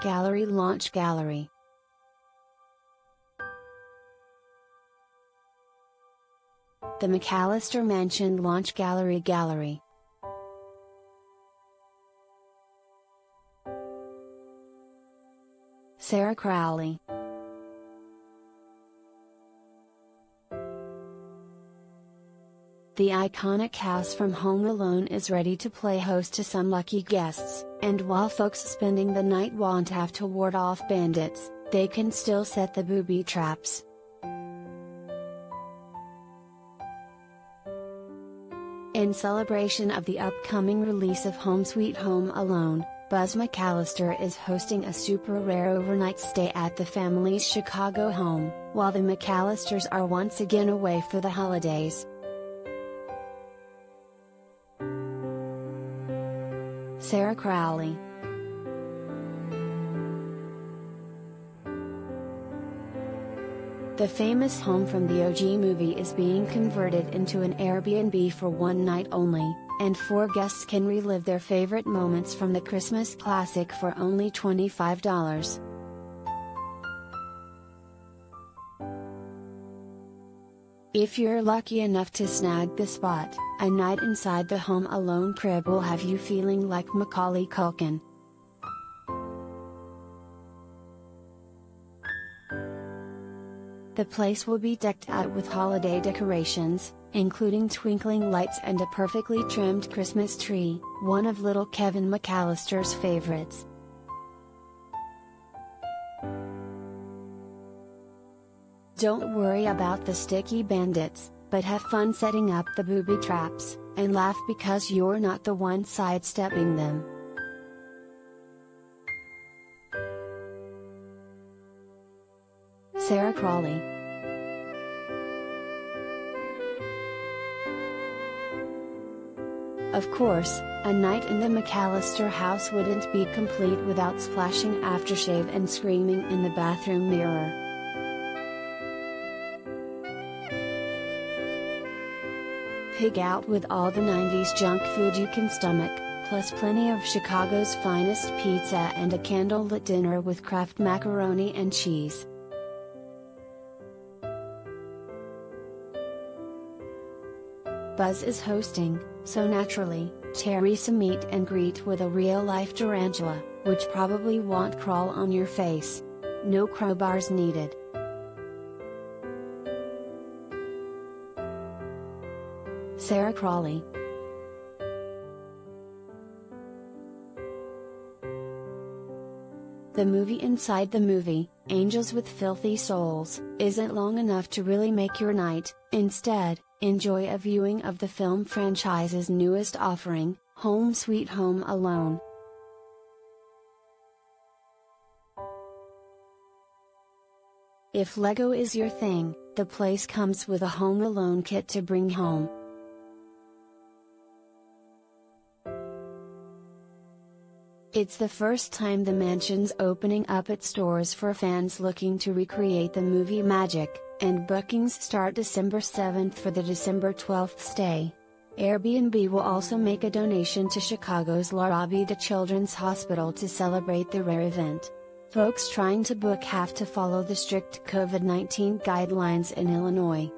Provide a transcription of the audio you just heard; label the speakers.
Speaker 1: Gallery Launch Gallery. The McCallister Mansion Launch Gallery Gallery. Sarah Crowley. The iconic house from Home Alone is ready to play host to some lucky guests, and while folks spending the night won't have to ward off bandits, they can still set the booby traps. In celebration of the upcoming release of Home Sweet Home Alone, Buzz McCallister is hosting a super rare overnight stay at the family's Chicago home, while the McCallisters are once again away for the holidays. Sarah Crowley The famous home from the OG movie is being converted into an Airbnb for one night only, and four guests can relive their favorite moments from the Christmas classic for only $25. If you're lucky enough to snag the spot, a night inside the Home Alone crib will have you feeling like Macaulay Culkin. The place will be decked out with holiday decorations, including twinkling lights and a perfectly trimmed Christmas tree, one of little Kevin McCallister's favorites. Don't worry about the sticky bandits, but have fun setting up the booby traps, and laugh because you're not the one sidestepping them. Sarah Crowley Of course, a night in the McCallister house wouldn't be complete without splashing aftershave and screaming in the bathroom mirror. Pig out with all the 90s junk food you can stomach, plus plenty of Chicago's finest pizza and a candlelit dinner with Kraft macaroni and cheese. Buzz is hosting, so naturally, Teresa meet and greet with a real-life tarantula, which probably won't crawl on your face. No crowbars needed. Sarah Crowley The movie inside the movie, Angels with Filthy Souls, isn't long enough to really make your night, instead, Enjoy a viewing of the film franchise's newest offering, Home Sweet Home Alone. If LEGO is your thing, the place comes with a Home Alone kit to bring home. It's the first time the mansion's opening up its doors for fans looking to recreate the movie magic and bookings start December 7th for the December 12th stay. Airbnb will also make a donation to Chicago's La Rabida Children's Hospital to celebrate the rare event. Folks trying to book have to follow the strict COVID 19 guidelines in Illinois.